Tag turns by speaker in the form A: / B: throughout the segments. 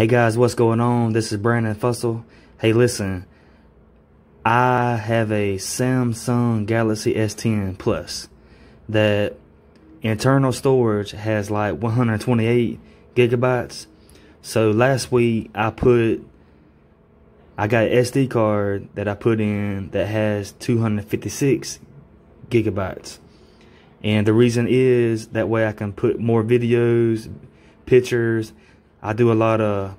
A: Hey guys, what's going on? This is Brandon Fussell. Hey, listen, I have a Samsung Galaxy S10 Plus that internal storage has like 128 gigabytes. So last week I put, I got an SD card that I put in that has 256 gigabytes. And the reason is that way I can put more videos, pictures, I do a lot of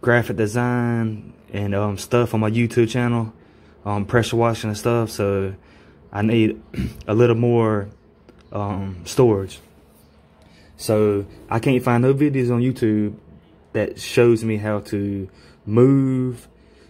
A: graphic design and um, stuff on my YouTube channel, um, pressure washing and stuff. So I need a little more um, storage. So I can't find no videos on YouTube that shows me how to move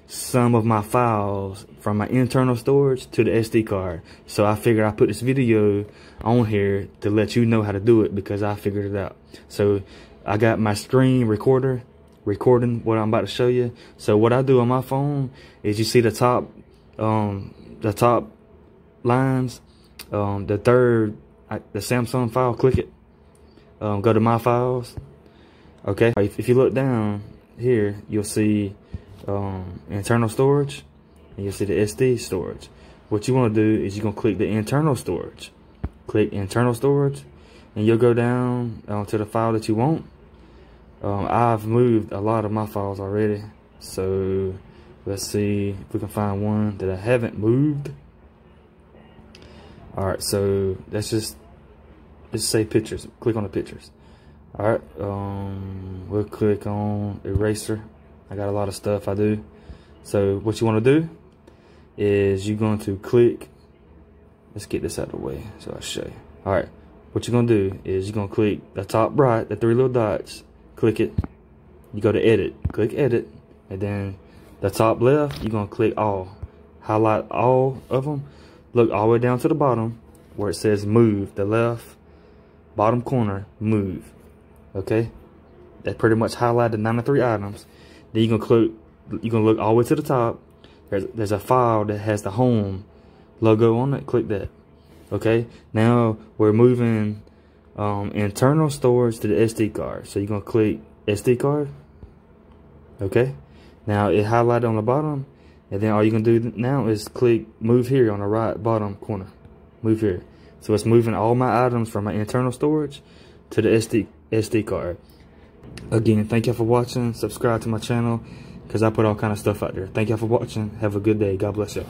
A: some of my files from my internal storage to the SD card. So I figured I put this video on here to let you know how to do it because I figured it out. So I got my screen recorder recording what I'm about to show you. So what I do on my phone is you see the top, um, the top lines, um, the third, the Samsung file, click it. Um, go to my files. Okay. If, you look down here, you'll see um, internal storage and you'll see the SD storage. What you want to do is you're going to click the internal storage. Click internal storage and you'll go down uh, to the file that you want um, I've moved a lot of my files already. So let's see if we can find one that I haven't moved. All right, so let's just let's say pictures. Click on the pictures. All right, um, we'll click on eraser. I got a lot of stuff I do. So what you want to do is you're going to click. Let's get this out of the way so I'll show you. All right, what you're gonna do is you're gonna click the top right, the three little dots, click it. You go to edit, click edit, and then the top left, you're gonna click all. Highlight all of them. Look all the way down to the bottom where it says move, the left bottom corner, move. Okay? That pretty much highlighted the 93 items. Then you're gonna click, you're gonna look all the way to the top. There's, there's a file that has the home logo on it. Click that. Okay? Now we're moving um, internal storage to the SD card. So you're going to click SD card. Okay. Now it highlighted on the bottom. And then all you can do now is click move here on the right bottom corner. Move here. So it's moving all my items from my internal storage to the SD, SD card. Again, thank y'all for watching. Subscribe to my channel because I put all kind of stuff out there. Thank y'all for watching. Have a good day. God bless y'all.